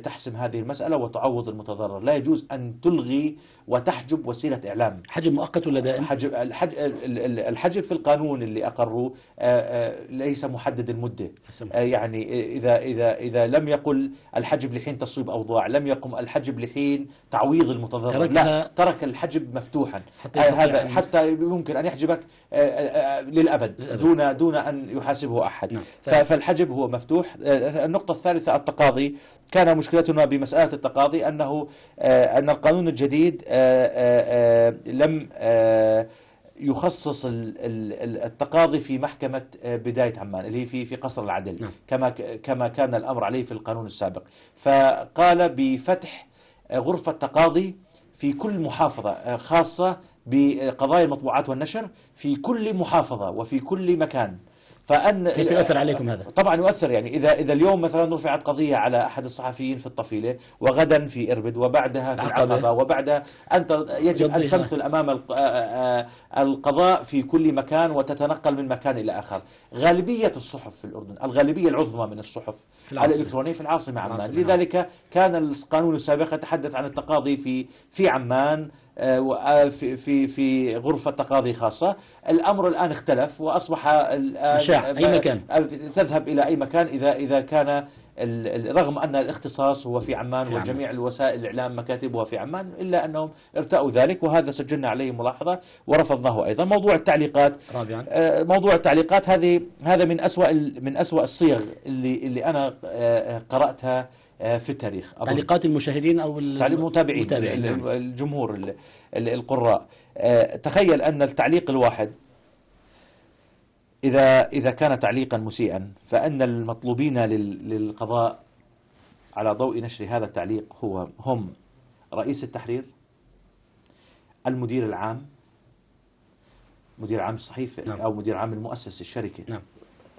تحسم هذه المسألة وتعوض المتضرر. لا يجوز أن تلغي وتحجب وسيلة إعلام. حجم مؤقت ولا دائم؟ حجب الحج ال- ال- الحجب في القانون اللي أقروه آه، آه، ليس محدد المدة. آه، يعني إذا إذا إذا لم يقل الحجب لحين تصويب أوضاع لم يقم الحجب لحين تعويض المتضرر. تركها- لا ترك الحجب مفتوحا. حتى آه، هذا أن- حتى ممكن أن يحجبك آه، آه، آه، للأبد. دون دون أن يحاسبه أحد. نعم. فالحجب هو مفتوح. آه، النقطة الثالثة التقاضي. كان مشكلتنا بمسألة التقاضي أنه آه، أن القانون الجديد آه، آه، لم يخصص ال- ال- ال- التقاضي في محكمة بداية عمان اللي هي في في قصر العدل نعم. كما كما كان الأمر عليه في القانون السابق فقال بفتح غرفة تقاضي في كل محافظة خاصة بقضايا المطبوعات والنشر في كل محافظة وفي كل مكان فأن كيف يؤثر عليكم هذا؟ طبعا يؤثر يعني اذا إذا اليوم مثلا رفعت قضية على أحد الصحفيين في الطفيلة وغدا في إربد وبعدها في العقبة. العقبة وبعدها أنت يجب أن يضيها. تمثل أمام الق- آه، آه، القضاء في كل مكان وتتنقل من مكان إلى آخر. غالبية الصحف في الأردن، الغالبية العظمى من الصحف في العاصمة. الإلكترونية في العاصمة عمان، العاصمة، نعم. لذلك كان القانون السابق يتحدث عن التقاضي في في عمان في في في غرفة تقاضي خاصة، الأمر الآن اختلف وأصبح الان مشاع، أي مكان. تذهب إلى أي مكان إذا إذا كان رغم أن الاختصاص هو في عمان في وجميع الوسائل الإعلام مكاتبها في عمان إلا أنهم ارتأوا ذلك وهذا سجلنا عليه ملاحظة ورفضناه أيضا. موضوع التعليقات رابعا. آه، موضوع التعليقات هذه هذا من أسوأ من أسوأ الصيغ اللي اللي أنا آه، قرأتها آه، في التاريخ أظن. تعليقات المشاهدين أو المتابعين المتابعين، ال- نعم. ال- الجمهور ال- ال- القراء آه، تخيل أن التعليق الواحد إذا إذا كان تعليقا مسيئا فأن المطلوبين لل- للقضاء على ضوء نشر هذا التعليق هو هم رئيس التحرير المدير العام مدير عام الصحيفة نعم. أو مدير عام المؤسسة الشركة نعم.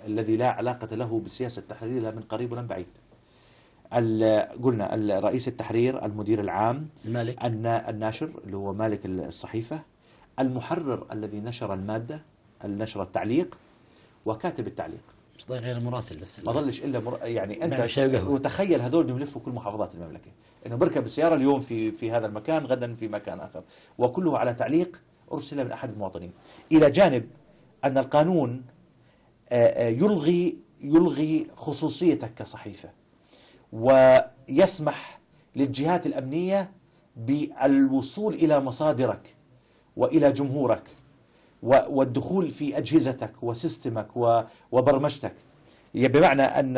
الذي لا علاقة له بالسياسة التحريرية لا من قريب ولا من بعيد قلنا ال- رئيس التحرير المدير العام المالك. النا- الناشر اللي هو مالك الصحيفة المحرر الذي نشر المادة النشر التعليق وكاتب التعليق. مش ضايع غير المراسل بس. ما ظلش إلا مر... يعني أنت. وتخيل هذول بدهم يلفوا كل محافظات المملكة. إنه بركب السيارة اليوم في في هذا المكان غدا في مكان آخر. وكله على تعليق أرسل من أحد المواطنين. إلى جانب أن القانون آه، آه، يلغي يلغي خصوصيتك كصحيفة. ويسمح للجهات الأمنية بالوصول إلى مصادرك وإلى جمهورك والدخول في أجهزتك وسيستمك وبرمجتك. بمعنى أن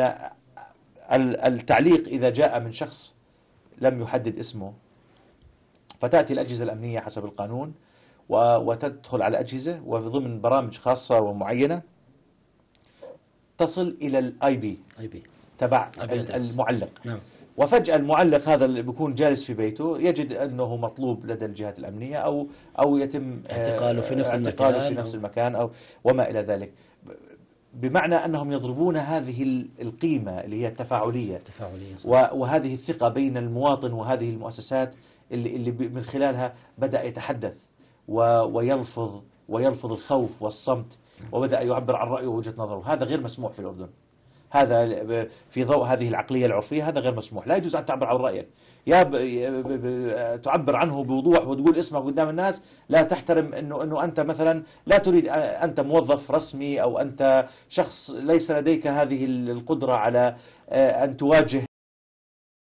ال- التعليق إذا جاء من شخص لم يحدد اسمه فتأتي الأجهزة الأمنية حسب القانون وتدخل على أجهزة وضمن برامج خاصة ومعينة تصل إلى ال IP IP تبع. المعلق. نعم. وفجأة المعلق هذا اللي بيكون جالس في بيته يجد أنه مطلوب لدى الجهات الأمنية أو أو يتم آه، اعتقاله في نفس اعتقاله المكان في نفس المكان أو وما إلى ذلك. بمعنى أنهم يضربون هذه ال- القيمة اللي هي التفاعلية. تفاعلية صح. و- وهذه الثقة بين المواطن وهذه المؤسسات اللي, اللي من خلالها بدأ يتحدث ويلفظ ويلفظ الخوف والصمت وبدأ يعبر عن رأيه ووجهة نظره. هذا غير مسموح في الأردن. هذا في ضوء هذه العقلية العرفية هذا غير مسموح. لا يجوز أن تعبر عن رأيك. يا ب... تعبر عنه بوضوح وتقول اسمك قدام الناس لا تحترم انه إنه أنت مثلا لا تريد أنت موظف رسمي أو أنت شخص ليس لديك هذه القدرة على آه، أن تواجه